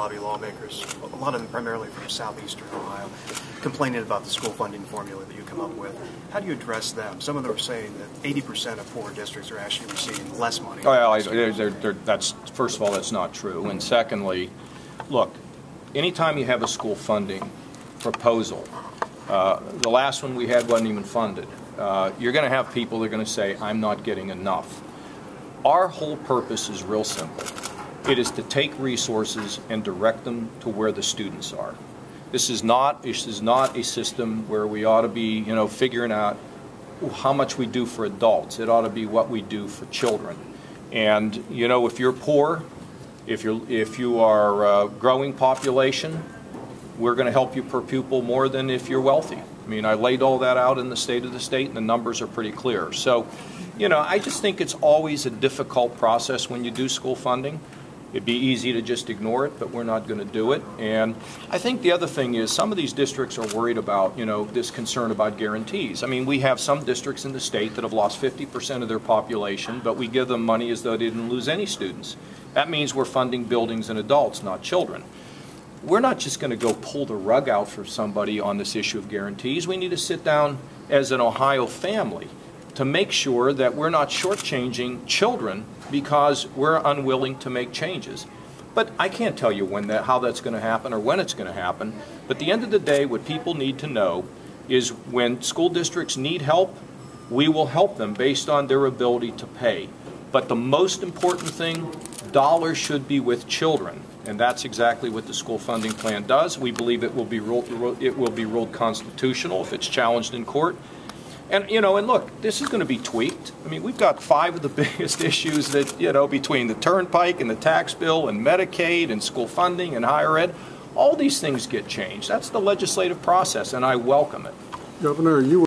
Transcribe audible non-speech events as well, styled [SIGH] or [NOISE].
lobby lawmakers, a lot of them primarily from southeastern Ohio, complaining about the school funding formula that you come up with. How do you address them? Some of them are saying that 80% of poor districts are actually receiving less money. Well, they're- they're- they're- that's, first of all, that's not true. And secondly, look, anytime you have a school funding proposal, uh, the last one we had wasn't even funded, uh, you're going to have people that are going to say, I'm not getting enough. Our whole purpose is real simple. It is to take resources and direct them to where the students are. This is not, this is not a system where we ought to be, you know, figuring out how much we do for adults. It ought to be what we do for children. And, you know, if you're poor, if you're, if you are a growing population, we're going to help you per pupil more than if you're wealthy. I mean, I laid all that out in the state of the state, and the numbers are pretty clear. So, you know, I just think it's always a difficult process when you do school funding. It'd be easy to just ignore it, but we're not going to do it. And I think the other thing is some of these districts are worried about, you know, this concern about guarantees. I mean, we have some districts in the state that have lost 50% of their population, but we give them money as though they didn't lose any students. That means we're funding buildings and adults, not children we're not just going to go pull the rug out for somebody on this issue of guarantees. We need to sit down as an Ohio family to make sure that we're not shortchanging children because we're unwilling to make changes. But I can't tell you when that, how that's going to happen or when it's going to happen. But at the end of the day, what people need to know is when school districts need help, we will help them based on their ability to pay. But the most important thing, dollars should be with children. And that's exactly what the school funding plan does. We believe it will be ruled, it will be ruled constitutional if it's challenged in court. And you know, and look, this is going to be tweaked. I mean, we've got five of the [LAUGHS] biggest issues that you know between the turnpike and the tax bill and Medicaid and school funding and higher ed. All these things get changed. That's the legislative process, and I welcome it. Governor, you